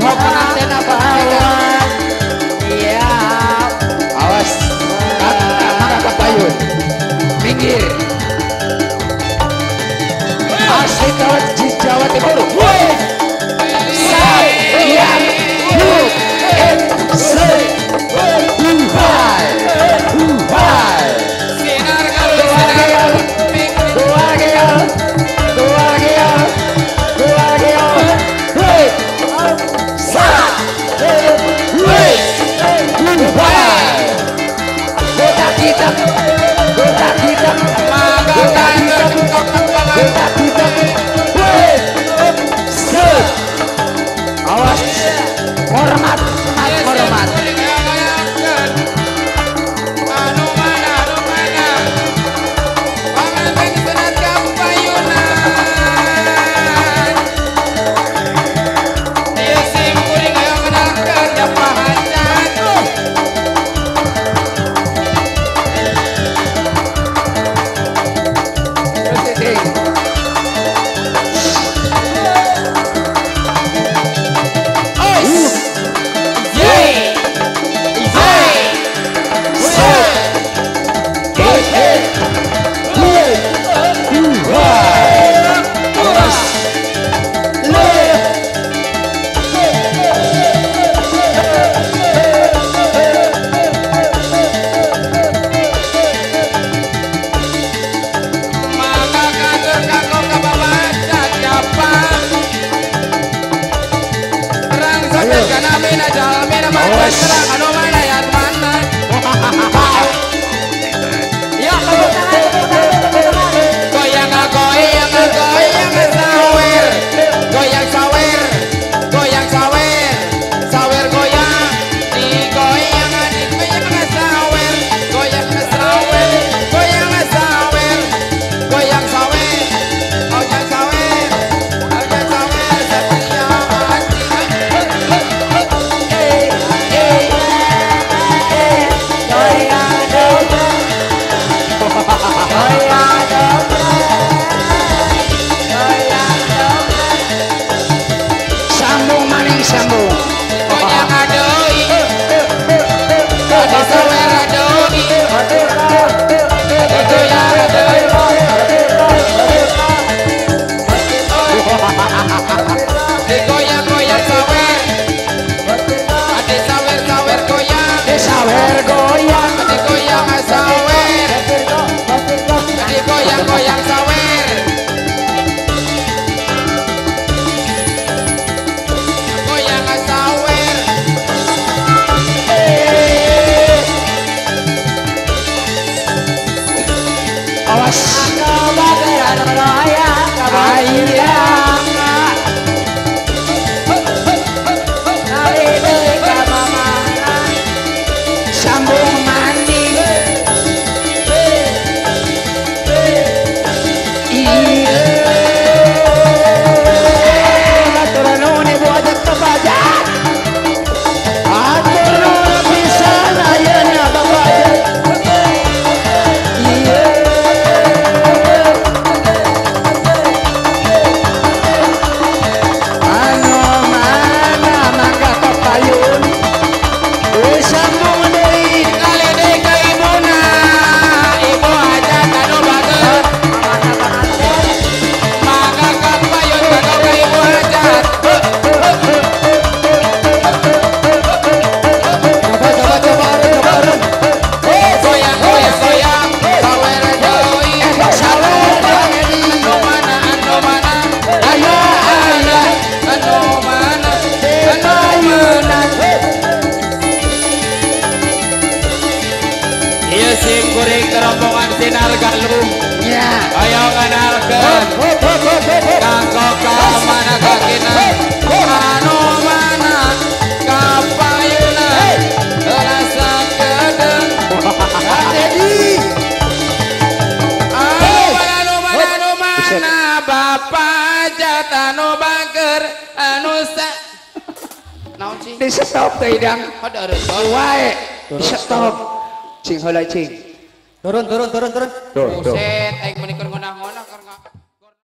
Volta na cena, Hey. no, no, no, sing kuring kerombongan sinar lu ayo nganalkan kanggo kamana kakina anu mana kapayunan rasa kedeng jadi anu mana? Anu mana anu mana? Bapak jatanu bangker anu sa Di stop tidak, idang. Di stop. Cing, hola cing. Turun turun turun turun. Tuh, tuh. Buset, aing menikur